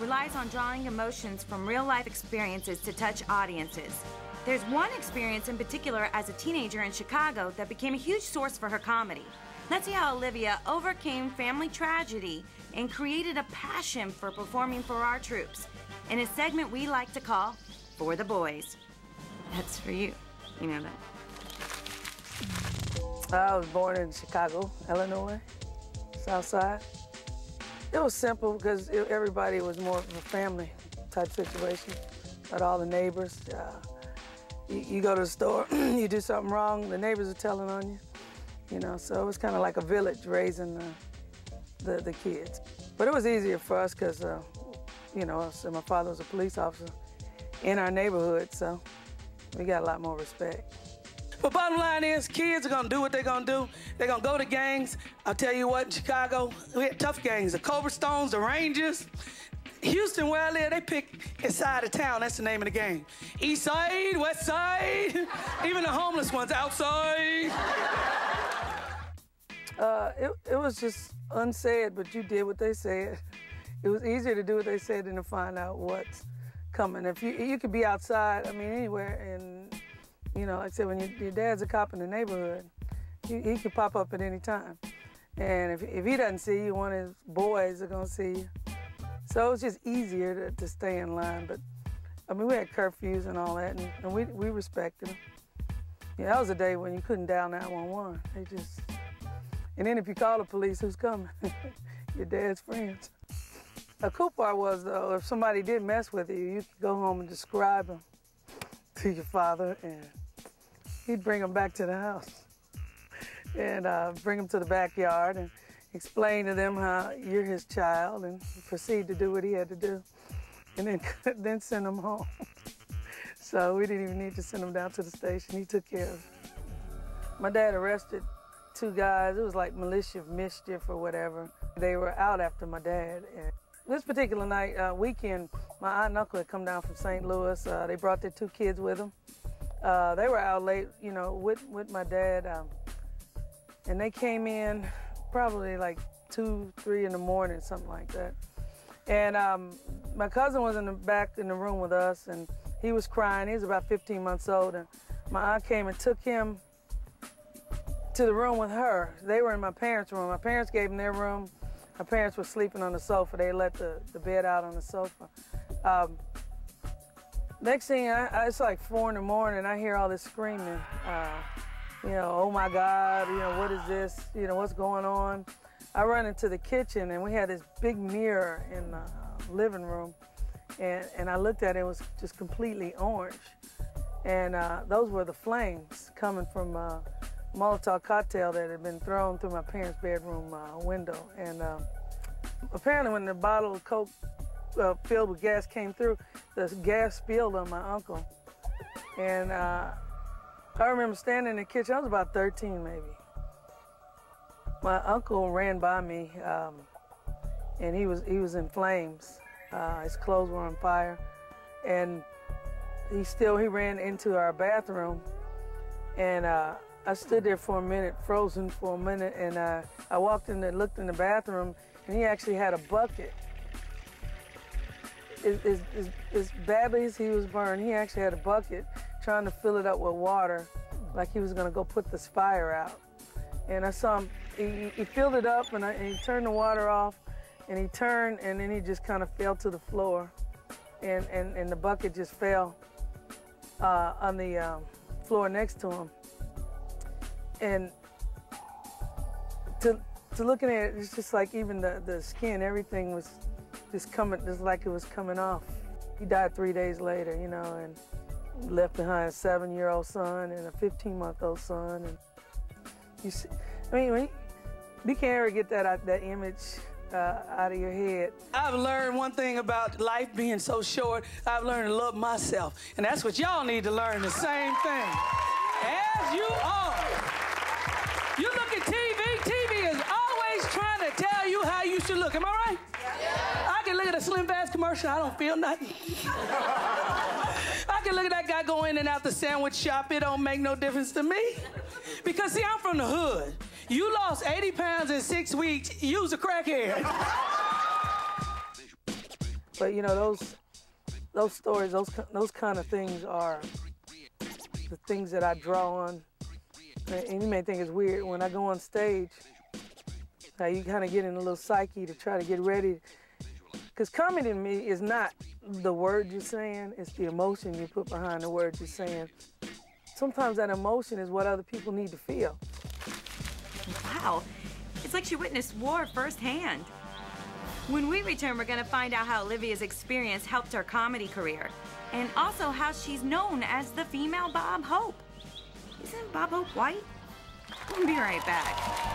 relies on drawing emotions from real life experiences to touch audiences. There's one experience in particular as a teenager in Chicago that became a huge source for her comedy. Let's see how Olivia overcame family tragedy and created a passion for performing for our troops in a segment we like to call For the Boys. That's for you. You know that. I was born in Chicago, Illinois, South Side. It was simple because it, everybody was more of a family type situation. But all the neighbors, uh, you, you, go to the store, you do something wrong, the neighbors are telling on you. You know, so it was kind of like a village raising the, the, the, kids. But it was easier for us because, uh, you know, so my father was a police officer in our neighborhood, so we got a lot more respect. But bottom line is, kids are gonna do what they're gonna do. They're gonna go to gangs. I'll tell you what, in Chicago, we had tough gangs, the Cobra Stones, the Rangers. Houston, where I live, they pick a side of town. That's the name of the game. East side, west side, even the homeless ones outside. Uh, it, it was just unsaid, but you did what they said. It was easier to do what they said than to find out what's coming. If you you could be outside, I mean anywhere, and you know, like I said, when you, your dad's a cop in the neighborhood, he, he could pop up at any time. And if, if he doesn't see you, one of his boys are gonna see you. So it was just easier to, to stay in line. But I mean, we had curfews and all that, and, and we we respected them. Yeah, that was a day when you couldn't dial 911. They just, and then if you call the police, who's coming? your dad's friends. A cool part was though, if somebody did mess with you, you could go home and describe them to your father, and he'd bring them back to the house and uh, bring them to the backyard and explain to them how you're his child and proceed to do what he had to do, and then then send them home. so we didn't even need to send them down to the station. He took care of it. My dad arrested two guys. It was like malicious mischief or whatever. They were out after my dad. And this particular night, uh, weekend, my aunt and uncle had come down from St. Louis. Uh, they brought their two kids with them. Uh, they were out late, you know, with, with my dad. Um, and they came in probably like two, three in the morning, something like that. And um, my cousin was in the back in the room with us, and he was crying. He was about 15 months old, and my aunt came and took him to the room with her. They were in my parents' room. My parents gave them their room. My parents were sleeping on the sofa. They let the, the bed out on the sofa. Um, next thing, I, I, it's like four in the morning. I hear all this screaming. Uh, you know, oh my God, you know, what is this? You know, what's going on? I run into the kitchen and we had this big mirror in the uh, living room. And, and I looked at it, it was just completely orange. And uh, those were the flames coming from a uh, Molotov cocktail that had been thrown through my parents' bedroom uh, window. And uh, apparently, when the bottle of Coke uh, filled with gas came through, the gas spilled on my uncle. And I remember standing in the kitchen, I was about 13 maybe. My uncle ran by me um, and he was, he was in flames. Uh, his clothes were on fire. And he still, he ran into our bathroom and uh, I stood there for a minute, frozen for a minute, and uh, I walked in and looked in the bathroom, and he actually had a bucket. As, as, as, badly as he was burned, he actually had a bucket trying to fill it up with water, like he was gonna go put this fire out. And I saw him, he, he filled it up and, I, and, he turned the water off and he turned and then he just kind of fell to the floor and, and, and the bucket just fell uh, on the um, floor next to him. And to, to looking at it, it's just like even the, the skin, everything was just coming, just like it was coming off. He died three days later, you know, and left behind a seven-year-old son and a 15-month-old son. And you see, I mean, you, can't ever get that that image uh, out of your head. I've learned one thing about life being so short. I've learned to love myself, and that's what y'all need to learn. The same thing. As you are. You look at TV. TV is always trying to tell you how you should look. Am I right? Slim Fast commercial. I don't feel nothing. I can look at that guy go in and out the sandwich shop. It don't make no difference to me. Because, see, I'm from the hood. You lost 80 pounds in six weeks. You's a crackhead. But you know those those stories, those those kind of things are the things that I draw on. And you may think it's weird when I go on stage. Now you kind of get in a little psyche to try to get ready, because coming to me is not the word you're saying, it's the emotion you put behind the word you're saying. Sometimes that emotion is what other people need to feel. Wow. It's like she witnessed war firsthand. When we return, we're going to find out how Olivia's experience helped her comedy career and also how she's known as the female Bob Hope. Isn't Bob Hope white? We'll be right back.